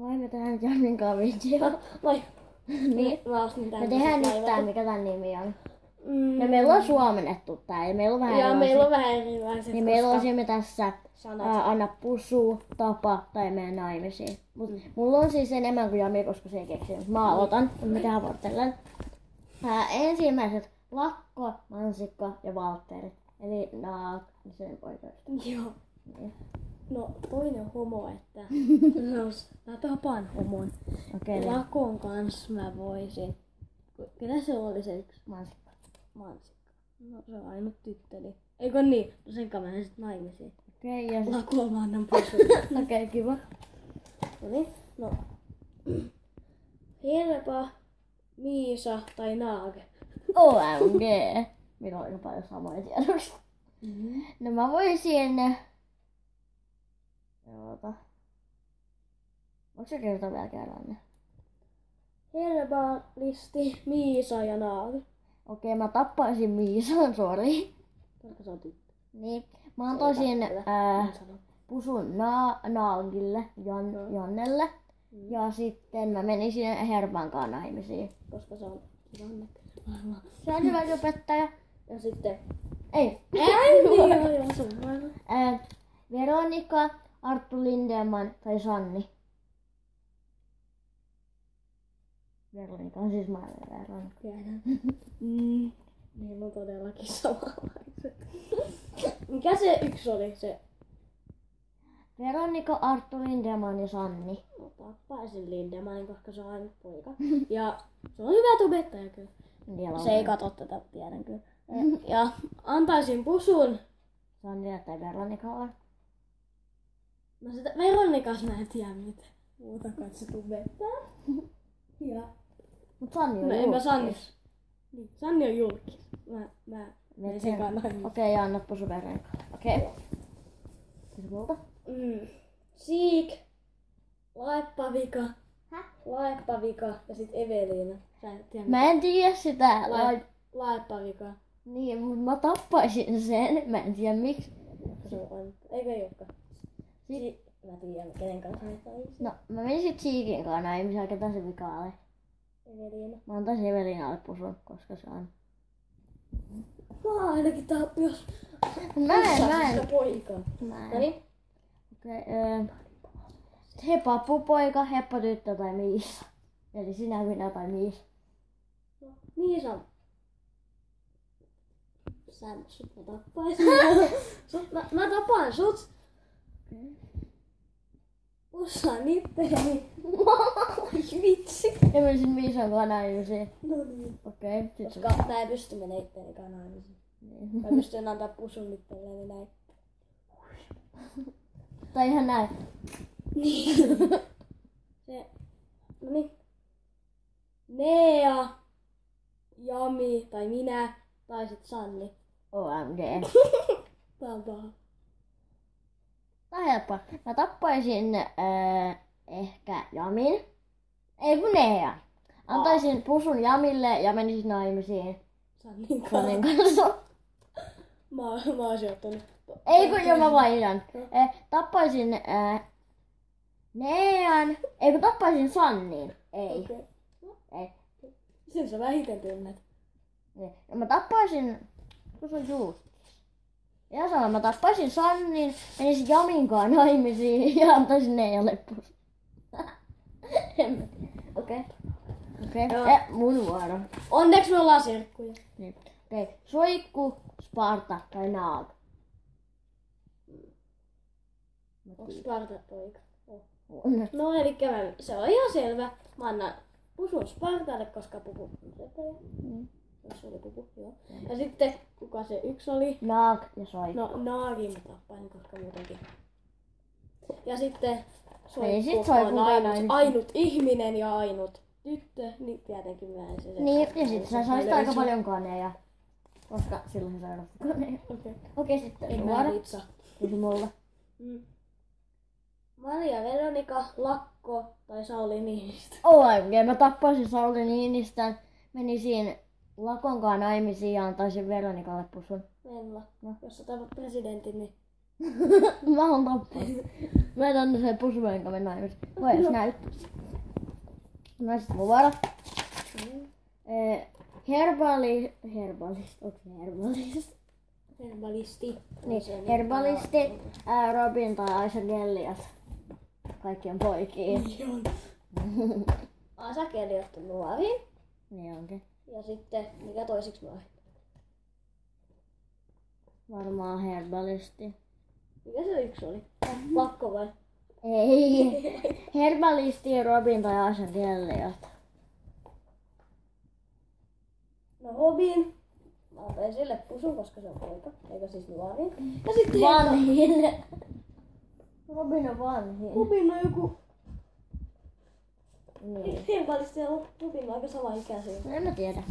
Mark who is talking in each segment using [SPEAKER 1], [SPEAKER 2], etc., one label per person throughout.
[SPEAKER 1] Moi, me tehdään nyt Jamin kanssa video.
[SPEAKER 2] Moi.
[SPEAKER 1] niin.
[SPEAKER 2] Mä ostin
[SPEAKER 1] Me
[SPEAKER 2] tämmöset
[SPEAKER 1] tehdään nyt tää, mikä tän nimi on.
[SPEAKER 2] Mm.
[SPEAKER 1] Ja meillä on suomennettu tää ja meillä on vähän
[SPEAKER 2] Ja
[SPEAKER 1] erilaisia.
[SPEAKER 2] meillä on vähän erilaiset,
[SPEAKER 1] Niin meillä on siinä tässä
[SPEAKER 2] sanat.
[SPEAKER 1] ää, anna pusu, tapa tai mene naimisiin. Mut mulla on siis enemmän kuin Jami, koska se ei keksi. Mä aloitan, mut mä tehdään vuorotellen. Ää, ensimmäiset Lakko, Mansikka ja Valtteri. Eli naak, sen oikeasti.
[SPEAKER 2] Joo.
[SPEAKER 1] Niin.
[SPEAKER 2] No toinen homo, että no, mä tapaan homon.
[SPEAKER 1] Okei, okay,
[SPEAKER 2] Lakon kanssa mä voisin. Ketä se oli se yksi
[SPEAKER 1] Mansikka.
[SPEAKER 2] mansikka? No se on ainut tyttöni. Eikö niin? No sen kanssa menen sit naimisiin.
[SPEAKER 1] Okei, okay, ja sit...
[SPEAKER 2] Lakoon mä annan pusun.
[SPEAKER 1] Okei, okay, kiva.
[SPEAKER 2] No niin, no. Herpa, Miisa tai Naage.
[SPEAKER 1] OMG. Meillä on paljon samoja tiedoksia. No mä voisin... Oota. Voiko se kertoa vielä kerran ne?
[SPEAKER 2] Herba, Listi, Miisa ja Naage.
[SPEAKER 1] Okei, mä tappaisin Miisan, sori.
[SPEAKER 2] Koska se on tyttö.
[SPEAKER 1] Niin. Mä antaisin ää,
[SPEAKER 2] sanon.
[SPEAKER 1] pusun na- Naagille, Jan- Jannelle. Ja sitten mä menisin Herban kanssa naimisiin.
[SPEAKER 2] Koska se on kivan näköinen.
[SPEAKER 1] Se on hyvä opettaja.
[SPEAKER 2] Ja sitten...
[SPEAKER 1] Ei.
[SPEAKER 2] Ei niin, joo, joo.
[SPEAKER 1] Ää, Veronika, Arttu Lindeman tai Sanni. Veronika on siis olen Veronika.
[SPEAKER 2] Tiedän. Mm. Niin on todellakin samanlaiset. Mikä se yksi oli? Se
[SPEAKER 1] Veronika, Arttu Lindeman ja Sanni.
[SPEAKER 2] no, tappaisin Lindemanin, koska se on ainut poika. Ja se on hyvä tubettaja kyllä.
[SPEAKER 1] On
[SPEAKER 2] Se ei katso tätä, tiedän kyllä. Ja antaisin pusun.
[SPEAKER 1] Sanni tai Veronikalla.
[SPEAKER 2] No sitä Veronikas mä en tiedä mitä. Muuta kai se tubettaa. Ja
[SPEAKER 1] Mut Sanni on
[SPEAKER 2] no en mä. Sanni. Niin, Sanni on julkis. Mä, mä menen sen kanssa naimisiin.
[SPEAKER 1] Okei, okay, anna pusu Veronikalle. Okei. Okay. Multa.
[SPEAKER 2] Mm. Siik, Laippavika,
[SPEAKER 1] Häh?
[SPEAKER 2] Laippavika ja sitten Eveliina. Tiedä
[SPEAKER 1] Mä en tiedä sitä.
[SPEAKER 2] Lai-
[SPEAKER 1] Lai...
[SPEAKER 2] Laippavika.
[SPEAKER 1] Niin, mutta mä tappaisin sen. Mä en tiedä miksi.
[SPEAKER 2] Se on, eikö ei olekaan?
[SPEAKER 1] Sit...
[SPEAKER 2] Si- mä tiedän, kenen kanssa näitä on.
[SPEAKER 1] No, mä menisin Siikin kanssa naimisiin, ketä se vika oli.
[SPEAKER 2] Eveliina.
[SPEAKER 1] Mä antaisin Evelinalle pusun, koska se on.
[SPEAKER 2] Mä oon ainakin tappios.
[SPEAKER 1] Mä en, mä en.
[SPEAKER 2] poika.
[SPEAKER 1] Mä en.
[SPEAKER 2] niin.
[SPEAKER 1] Okei, okay, he papupoika, heppa tyttö tai Miisa. Eli sinä, minä tai Miisa.
[SPEAKER 2] No, Miisa. Sä sut mä tappaisin. sut, mä, mä tapaan sut. Pussaan itteeni. Ai vitsi.
[SPEAKER 1] Ja menisin Miisan kanssa naimisiin.
[SPEAKER 2] No niin.
[SPEAKER 1] Okei, okay.
[SPEAKER 2] Koska mä en pysty mennä itteeni naimisiin.
[SPEAKER 1] Niin.
[SPEAKER 2] Mä pystyn antaa pusun itselleni näin.
[SPEAKER 1] Tai ihan näin.
[SPEAKER 2] Niin. Se, no niin. Nea, Jami tai minä tai sit Sanni.
[SPEAKER 1] OMG.
[SPEAKER 2] Tää on paha.
[SPEAKER 1] Tää on helppoa. Mä tappaisin äh, ehkä Jamin. Ei kun Nea. Antaisin pusun Jamille ja menisin naimisiin
[SPEAKER 2] Sannin kanssa.
[SPEAKER 1] kanssa.
[SPEAKER 2] Mä, mä oisin ottanut.
[SPEAKER 1] Ei kun jo mä vaihdan. Eh, tappaisin äh, Nean. Ei kun tappaisin Sannin. Ei.
[SPEAKER 2] Okei.
[SPEAKER 1] Ei.
[SPEAKER 2] Sen sä vähiten tunnet.
[SPEAKER 1] Niin. Ja mä tappaisin... On juus? Ja sama, mä tappaisin Sannin, menisin Jaminkaan naimisiin ja antaisin mä tiedä. Okei. Okei.
[SPEAKER 2] Joo.
[SPEAKER 1] Eh, mun vuoro.
[SPEAKER 2] Onneksi me ollaan serkkuja.
[SPEAKER 1] Niin. Okei. Soikku, Sparta tai Naag.
[SPEAKER 2] Onko Sparta poika?
[SPEAKER 1] On.
[SPEAKER 2] No eli mä, se on ihan selvä. Mä annan pusun Spartalle, koska sepäjä.
[SPEAKER 1] Mm.
[SPEAKER 2] Jos oli pupu, joo. Ja sitten, kuka se yksi oli?
[SPEAKER 1] Naag ja Soikku.
[SPEAKER 2] No, Naagin mä tappain, koska muutenkin. Ja sitten
[SPEAKER 1] Ei sit
[SPEAKER 2] Soikku on ainut, ainut ihminen ja ainut tyttö, niin tietenkin mä en se
[SPEAKER 1] Niin, ja sit sä saisit aika paljon kaneja. Koska silloin sä sait kaneja.
[SPEAKER 2] Okei.
[SPEAKER 1] Okei, sitten
[SPEAKER 2] En mä vitsa.
[SPEAKER 1] Kysy mulle.
[SPEAKER 2] Mm. Maria Veronika, Lakko tai Sauli Niinistö.
[SPEAKER 1] OMG, mä tappaisin Sauli Niinistön, menisin Lakonkaan naimisiin ja antaisin Veronikalle pusun.
[SPEAKER 2] Venla.
[SPEAKER 1] No.
[SPEAKER 2] Jos sä tavat presidentin, niin
[SPEAKER 1] Mä haluan tappaa. Mä en anna sen pussuun, enkä mennä naimisiin. Voi jos näyttää. No sit mun vuoro. Eh, Herbali... Herbalist. Onks se herbalist?
[SPEAKER 2] Herbalisti.
[SPEAKER 1] Niin,
[SPEAKER 2] on
[SPEAKER 1] herbalisti, ää, Robin tai Aisa Gelliot. Kaikki on poikia.
[SPEAKER 2] Joo. Asa Kelliot on nuori.
[SPEAKER 1] Niin onkin.
[SPEAKER 2] Ja sitten, mikä toiseksi nuori?
[SPEAKER 1] Varmaan herbalisti.
[SPEAKER 2] Mikä se yksi oli? Pakko vai?
[SPEAKER 1] Ei. Herbalisti, Robin tai Aisa Gelliot.
[SPEAKER 2] No Robin. Mä otan sille pusun, koska se on poika. Eikä siis nuori. Ja sitten
[SPEAKER 1] Vanhin. Robin on vanhin.
[SPEAKER 2] Robin on joku...
[SPEAKER 1] Niin.
[SPEAKER 2] Herbalisti ja Robin on aika sama ikäisiä.
[SPEAKER 1] No en mä tiedä.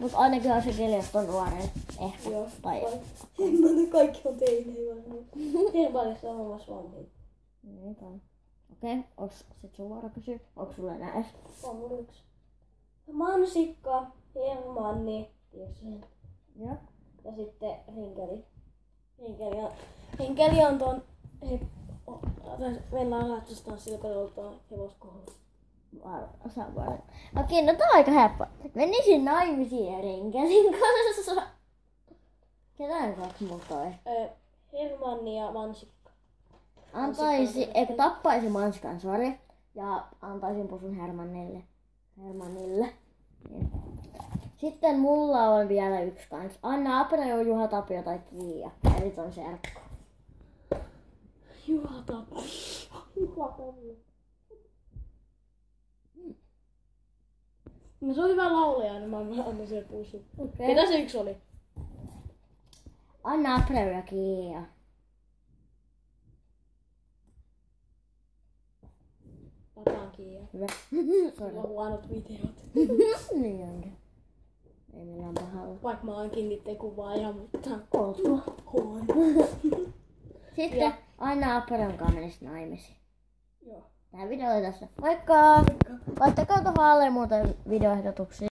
[SPEAKER 1] Mut ainakin Aisa Gelliot on nuoren. Ehkä.
[SPEAKER 2] Joo.
[SPEAKER 1] Tai
[SPEAKER 2] Mä ne kaikki on teinejä varmaan. Herbalisti on omassa vanhin.
[SPEAKER 1] Niin kai. Okei, okay. onks sit sun vuoro kysyä? Onks sulla näin?
[SPEAKER 2] On mulla yksi. Mansikka, Hermanni, tiedätkö sen?
[SPEAKER 1] Joo.
[SPEAKER 2] Ja sitten Rinkeli. Rinkeli on, Rinkeli on tuon... He, o- tai mennään ratsastanssilla katsotaan hevoskohdalla.
[SPEAKER 1] Osaan vuoro. Okei, no tää on aika helppo. Menisin naimisiin Rinkelin kanssa. Ketään kaksi muut toi?
[SPEAKER 2] Hermanni ja Mansikka.
[SPEAKER 1] Antaisi, eikö tappaisi Manskan, sori. Ja antaisin pusun Hermannille. Hermannille. Niin. Sitten mulla on vielä yksi kans. Anna Abreu, Juha Tapio tai Kiia. Eli ton serkku.
[SPEAKER 2] Juha Tapio. Juha Tapio. No se on hyvä laulaja, niin mä annan sen pusun.
[SPEAKER 1] Okei.
[SPEAKER 2] Ketä se yksi oli?
[SPEAKER 1] Anna Abreu ja Kiia.
[SPEAKER 2] Pataan Kiia.
[SPEAKER 1] Hyvä.
[SPEAKER 2] Sulla on huonot videot.
[SPEAKER 1] niin onkin. Ei millään pahalla.
[SPEAKER 2] Vaikka mä oonkin niitten kuvaaja, mutta
[SPEAKER 1] Ootko?
[SPEAKER 2] huono.
[SPEAKER 1] Sitten
[SPEAKER 2] Ja-
[SPEAKER 1] Anna Aperon kanssa naimisiin.
[SPEAKER 2] Joo.
[SPEAKER 1] Tää video oli tässä. Moikka! Laittakaa tuohon alle muuten videoehdotuksia.